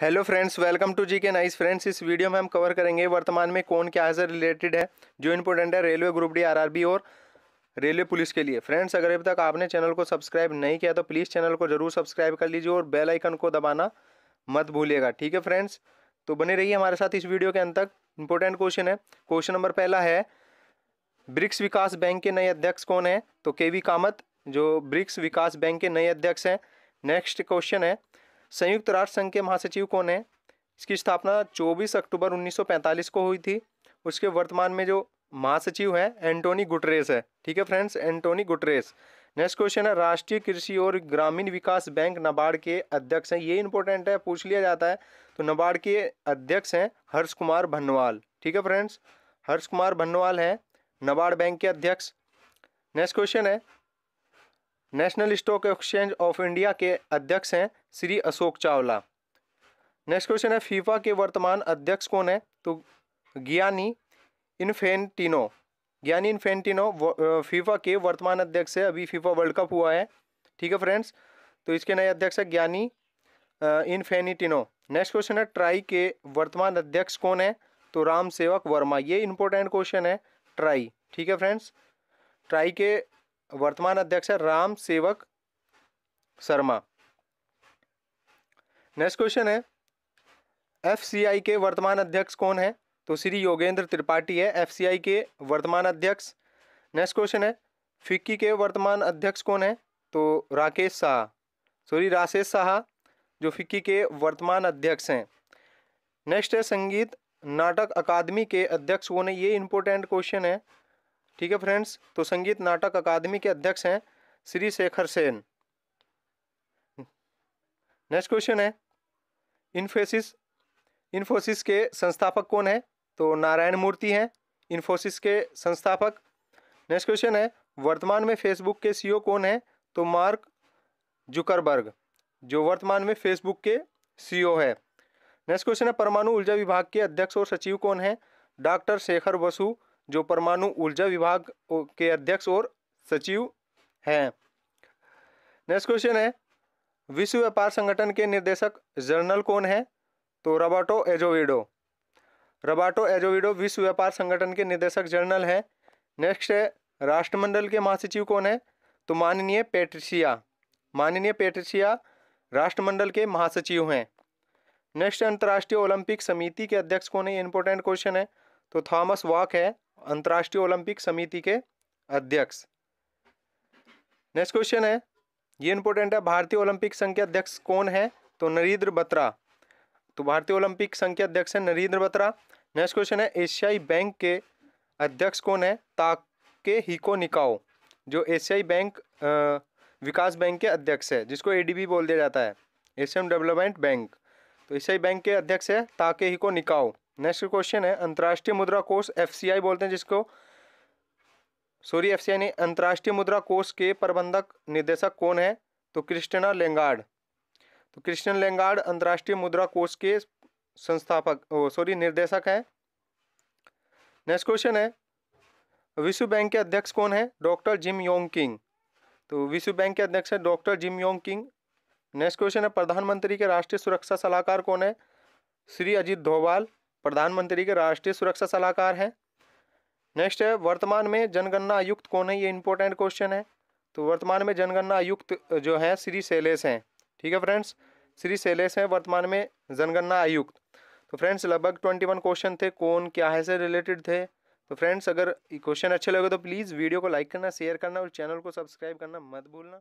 Hello friends welcome to G K nice friends इस video में हम कवर करेंगे वर्तमान में कौन क्या से रिलेटेड है, जो इंपॉर्टेंट है रेलवे ग्रुप डी आरआरबी और रेलवे पुलिस के लिए। फ्रेंड्स अगर अभी तक आपने चैनल को सब्सक्राइब नहीं किया तो प्लीज़ चैनल को ज़रूर सब्सक्राइब कर लीजिए और बेल आइकन को दबाना मत भूलिएगा, ठीक है फ्रेंड्स तो बने रहिए हमारे साथ इस वीडियो के अंत तक। इंपॉर्टेंट क्वेश्चन है। क्वेश्चन नंबर पहला है, ब्रिक्स विकास बैंक के नए अध्यक्ष कौन है? तो के कामत, जो ब्रिक्स विकास बैंक के नए अध्यक्ष हैं। नेक्स्ट क्वेश्चन है संयुक्त राष्ट्र संघ के महासचिव कौन है? इसकी स्थापना 24 अक्टूबर 1945 को हुई थी। उसके वर्तमान में जो महासचिव है, एंटोनी गुटरेस है। ठीक है friends, Antonio Guterres. Next question है, राष्ट्रीय कृषि और ग्रामीण विकास बैंक नबार्ड के अध्यक्ष हैं। ये इंपॉर्टेंट है, पूछ लिया जाता है। तो नबार्ड के अध्यक्ष हैं हर्ष कुमार भनवाल ठीक है फ्रेंड्स, हर्ष कुमार भनवाल हैं, नबार्ड बैंक के अध्यक्ष। नेक्स्ट क्वेश्चन है National Stock Exchange of India के अध्यक्ष हैं श्री अशोक चावला। नेक्स्ट क्वेश्चन है, फीफा के वर्तमान अध्यक्ष कौन है? तो ज्ञानी इन्फेंटिनो। ज्ञानी इन्फेंटिनो फीफा के वर्तमान अध्यक्ष है। अभी फीफा वर्ल्ड कप हुआ है। ठीक है फ्रेंड्स? तो इसके नए अध्यक्ष है ज्ञानी इन्फेनिटिनो नेक्स्ट क्वेश्चन है, ट्राई के वर्तमान अध्यक्ष कौन है? तो राम सेवक वर्मा। ये इंपॉर्टेंट क्वेश्चन है, ट्राई। ठीक है फ्रेंड्स? ट्राई के वर्तमान अध्यक्ष है राम सेवक शर्मा। नेक्स्ट क्वेश्चन है एफसीआई के वर्तमान अध्यक्ष कौन है? तो श्री योगेंद्र त्रिपाठी है एफसीआई के वर्तमान अध्यक्ष। नेक्स्ट क्वेश्चन है, फिक्की के वर्तमान अध्यक्ष कौन है? तो राकेश शाह सॉरी राशेष शाह जो फिक्की के वर्तमान अध्यक्ष हैं। नेक्स्ट है संगीत नाटक अकादमी के अध्यक्ष कौन है? ये इंपॉर्टेंट क्वेश्चन है। ठीक है फ्रेंड्स? तो संगीत नाटक अकादमी के अध्यक्ष हैं श्री शेखर सेन। नेक्स्ट क्वेश्चन है। इन्फोसिस इन्फोसिस के संस्थापक कौन है? तो नारायण मूर्ति हैं, इन्फोसिस के संस्थापक। नेक्स्ट क्वेश्चन है, वर्तमान में फेसबुक के सीईओ कौन है? तो मार्क जुकरबर्ग, जो वर्तमान में फेसबुक के सीईओ है। नेक्स्ट क्वेश्चन है, परमाणु ऊर्जा विभाग के अध्यक्ष और सचिव कौन है? डॉक्टर शेखर बसु जो परमाणु ऊर्जा विभाग के अध्यक्ष और सचिव हैं। नेक्स्ट क्वेश्चन है, विश्व व्यापार संगठन के निर्देशक जर्नल कौन है? तो रबाटो एजोविडो रबाटो एजोविडो विश्व व्यापार संगठन के निर्देशक जर्नल है। नेक्स्ट है, राष्ट्रमंडल के महासचिव कौन है? तो माननीय पेट्रिसिया माननीय पेट्रिसिया राष्ट्रमंडल के महासचिव हैं। नेक्स्ट अंतर्राष्ट्रीय ओलंपिक समिति के अध्यक्ष कौन है? इंपॉर्टेंट क्वेश्चन है। तो थॉमस वॉक है। अंतर्राष्ट्रीय ओलंपिक समिति के अध्यक्ष। नेक्स्ट क्वेश्चन है। ये इंपॉर्टेंट है, भारतीय ओलंपिक संघ के अध्यक्ष कौन है? तो नरेंद्र बत्रा। तो भारतीय ओलंपिक संघ के अध्यक्ष है नरेंद्र बत्रा। नेक्स्ट क्वेश्चन है, एशियाई बैंक के अध्यक्ष कौन है? ताके हिको निकाओ, जो एशियाई बैंक विकास बैंक के अध्यक्ष है, जिसको एडीबी बोल दिया जाता है, एशियन डेवलपमेंट बैंक। तो एशियाई बैंक के अध्यक्ष है ताके हिको निकाओ। नेक्स्ट क्वेश्चन है, अंतर्राष्ट्रीय मुद्रा कोष एफसीआई बोलते हैं जिसको। सॉरी एफ़ सी नहीं, अंतर्राष्ट्रीय मुद्रा कोष के प्रबंधक निदेशक कौन है? तो क्रिस्टना लेंगार्ड। तो क्रिस्टियन लेंगार्ड अंतर्राष्ट्रीय मुद्रा कोष के संस्थापक सॉरी निर्देशक हैं। नेक्स्ट क्वेश्चन है, विश्व बैंक के अध्यक्ष कौन है? Doctor Jim Yong King. तो विश्व बैंक के अध्यक्ष है doctor Jim Yong King. Next question है, प्रधानमंत्री के राष्ट्रीय सुरक्षा सलाहकार कौन है? श्री अजीत धोवाल। प्रधानमंत्री के राष्ट्रीय सुरक्षा सलाहकार हैं। नेक्स्ट है, वर्तमान में जनगणना आयुक्त कौन है? ये इंपॉर्टेंट क्वेश्चन है। तो वर्तमान में जनगणना आयुक्त जो है, श्री शैलेश हैं। ठीक है फ्रेंड्स श्री शैलेश हैं, वर्तमान में जनगणना आयुक्त। तो फ्रेंड्स लगभग ट्वेंटी वन क्वेश्चन थे, कौन, क्या है से रिलेटेड थे? तो फ्रेंड्स अगर क्वेश्चन अच्छे लगे तो प्लीज़ वीडियो को लाइक करना शेयर करना और चैनल को सब्सक्राइब करना मत भूलना।